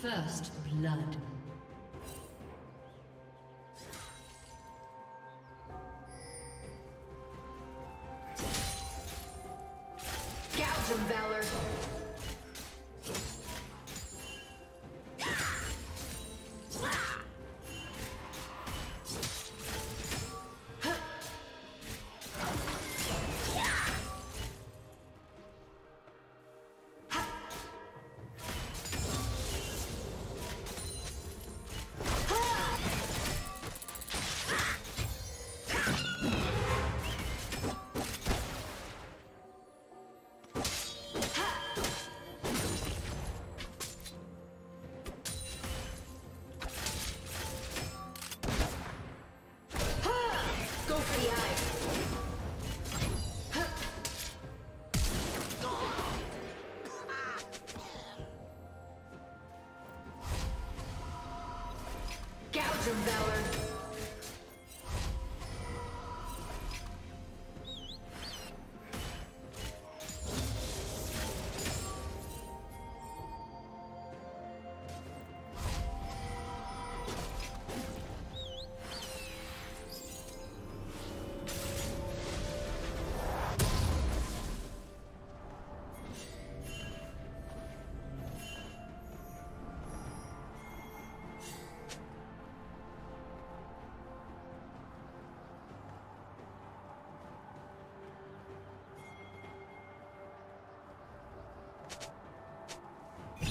First blood.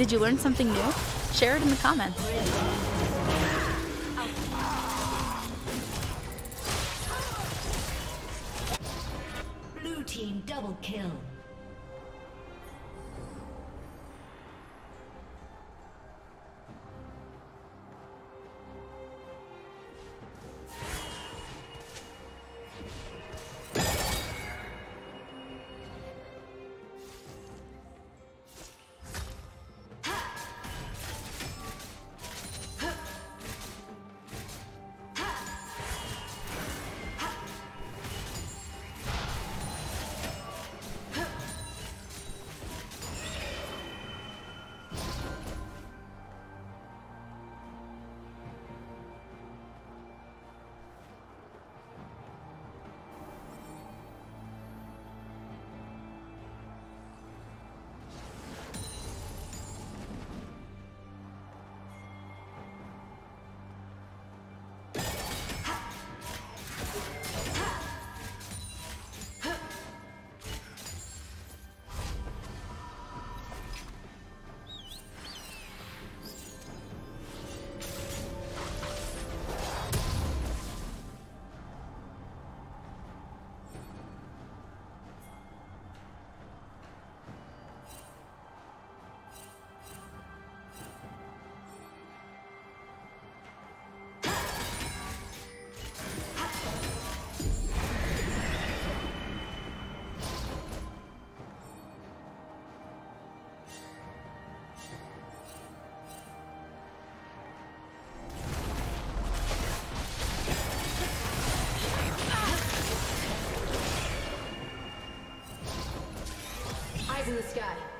Did you learn something new? Share it in the comments. Blue Team double kill. In the sky.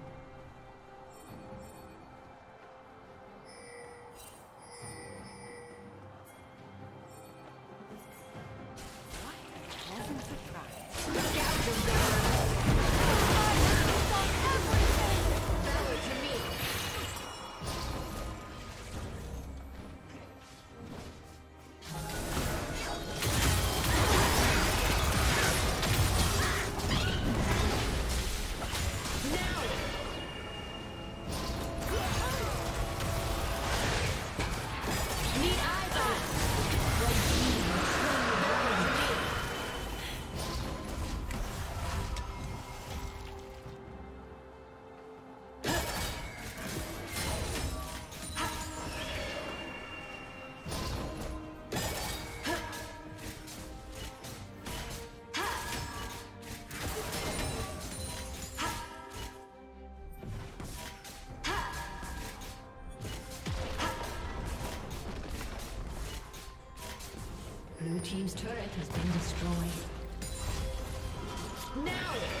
Team's turret has been destroyed. Now!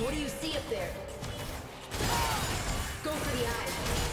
What do you see up there? Go for the eyes.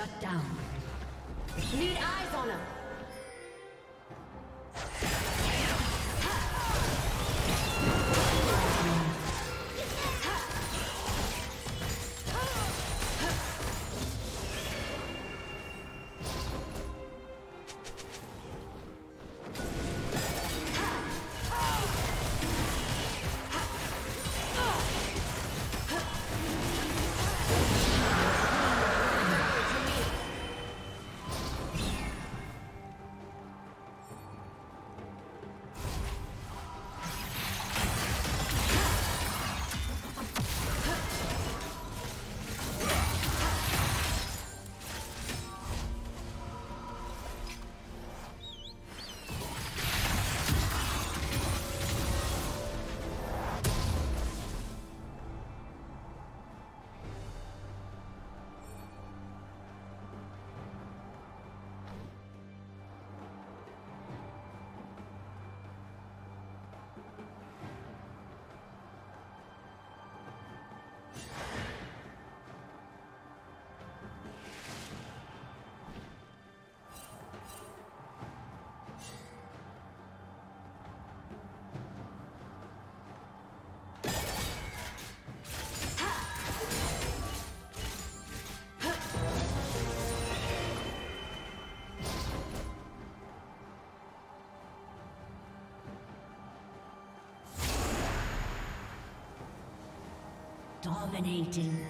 Shut down. Dominating.